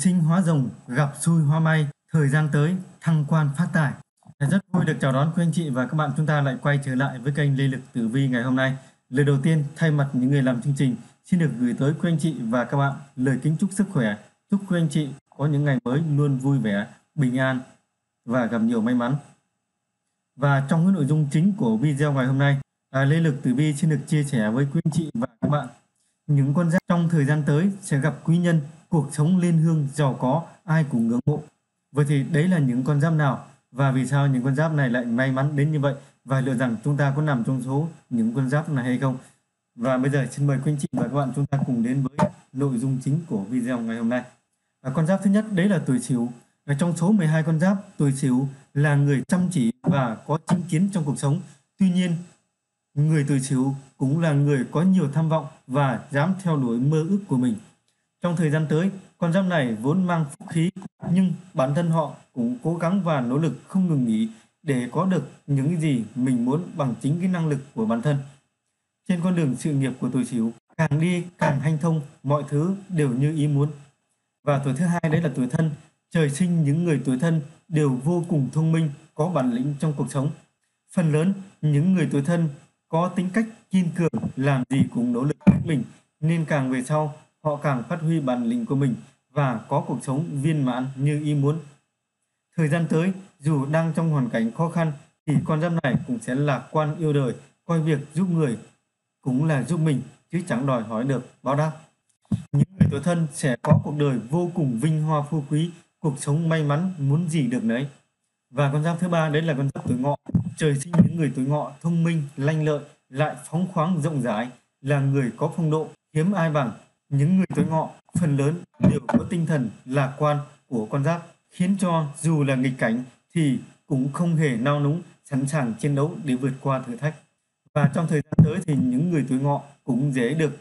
sinh hóa rồng, gặp xui hoa may, thời gian tới thăng quan phát tài. Rất vui được chào đón quý anh chị và các bạn chúng ta lại quay trở lại với kênh Lê Lực Tử Vi ngày hôm nay. Lời đầu tiên thay mặt những người làm chương trình xin được gửi tới quý anh chị và các bạn lời kính chúc sức khỏe, chúc quý anh chị có những ngày mới luôn vui vẻ, bình an và gặp nhiều may mắn. Và trong cái nội dung chính của video ngày hôm nay, à, Lê Lực Tử Vi xin được chia sẻ với quý anh chị và các bạn những con giáp trong thời gian tới sẽ gặp quý nhân, cuộc sống lên hương giàu có, ai cũng ngưỡng mộ. Vậy thì đấy là những con giáp nào và vì sao những con giáp này lại may mắn đến như vậy và liệu rằng chúng ta có nằm trong số những con giáp này hay không? Và bây giờ xin mời quý anh chị và các bạn chúng ta cùng đến với nội dung chính của video ngày hôm nay. Và con giáp thứ nhất đấy là tuổi Sửu. Và trong số 12 con giáp, tuổi Sửu là người chăm chỉ và có chính kiến trong cuộc sống. Tuy nhiên, người tuổi chiếu cũng là người có nhiều tham vọng và dám theo đuổi mơ ước của mình. Trong thời gian tới, con giáp này vốn mang phúc khí nhưng bản thân họ cũng cố gắng và nỗ lực không ngừng nghỉ để có được những gì mình muốn bằng chính cái năng lực của bản thân. Trên con đường sự nghiệp của tuổi Sửu, càng đi càng hanh thông, mọi thứ đều như ý muốn. Và tuổi thứ hai đấy là tuổi thân. Trời sinh những người tuổi thân đều vô cùng thông minh, có bản lĩnh trong cuộc sống. Phần lớn những người tuổi thân có tính cách kiên cường, làm gì cũng nỗ lực hết mình, nên càng về sau họ càng phát huy bản lĩnh của mình và có cuộc sống viên mãn như ý muốn. Thời gian tới, dù đang trong hoàn cảnh khó khăn thì con giáp này cũng sẽ lạc quan yêu đời, coi việc giúp người cũng là giúp mình chứ chẳng đòi hỏi được báo đáp. Những người tuổi thân sẽ có cuộc đời vô cùng vinh hoa phú quý, cuộc sống may mắn muốn gì được nấy. Và con giáp thứ ba đấy là con giáp tuổi ngọ. Trời sinh những người tuổi ngọ thông minh, lanh lợi, lại phóng khoáng rộng rãi, là người có phong độ, hiếm ai bằng. Những người tuổi ngọ phần lớn đều có tinh thần lạc quan của con giáp, khiến cho dù là nghịch cảnh thì cũng không hề nao núng, sẵn sàng chiến đấu để vượt qua thử thách. Và trong thời gian tới thì những người tuổi ngọ cũng dễ được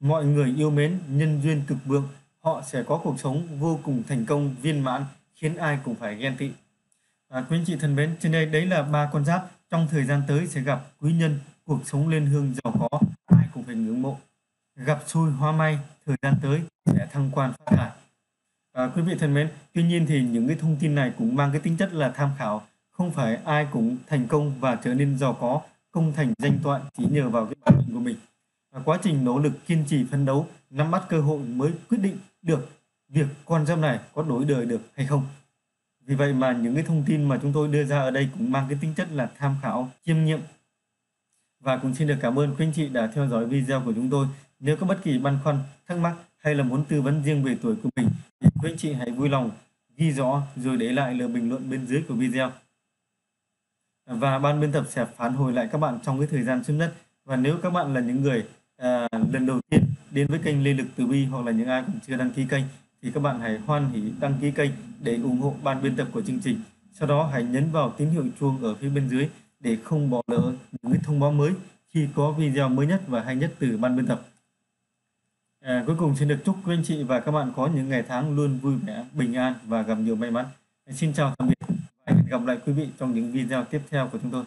mọi người yêu mến, nhân duyên cực vượng. Họ sẽ có cuộc sống vô cùng thành công, viên mãn, khiến ai cũng phải ghen tị. À, quý anh chị thân mến, trên đây đấy là ba con giáp trong thời gian tới sẽ gặp quý nhân, cuộc sống lên hương giàu có, ai cũng phải ngưỡng mộ. Gặp xui hoa may, thời gian tới sẽ thăng quan phát tài. À, quý vị thân mến, tuy nhiên thì những cái thông tin này cũng mang cái tính chất là tham khảo, không phải ai cũng thành công và trở nên giàu có, công thành danh toại chỉ nhờ vào cái bản lĩnh của mình. à, quá trình nỗ lực kiên trì phấn đấu, nắm bắt cơ hội mới quyết định được việc con giáp này có đổi đời được hay không. Vì vậy mà những cái thông tin mà chúng tôi đưa ra ở đây cũng mang cái tính chất là tham khảo, chiêm nghiệm. Và cũng xin được cảm ơn quý anh chị đã theo dõi video của chúng tôi. Nếu có bất kỳ băn khoăn, thắc mắc hay là muốn tư vấn riêng về tuổi của mình thì quý anh chị hãy vui lòng ghi rõ rồi để lại lời bình luận bên dưới của video. Và ban biên tập sẽ phản hồi lại các bạn trong cái thời gian sớm nhất. Và nếu các bạn là những người à, lần đầu tiên đến với kênh Lê Lực Tử Vi hoặc là những ai cũng chưa đăng ký kênh thì các bạn hãy hoan hỷ đăng ký kênh để ủng hộ ban biên tập của chương trình. Sau đó hãy nhấn vào tín hiệu chuông ở phía bên dưới để không bỏ lỡ những thông báo mới khi có video mới nhất và hay nhất từ ban biên tập. À, cuối cùng xin được chúc quý anh chị và các bạn có những ngày tháng luôn vui vẻ, bình an và gặp nhiều may mắn. Xin chào tạm biệt và hẹn gặp lại quý vị trong những video tiếp theo của chúng tôi.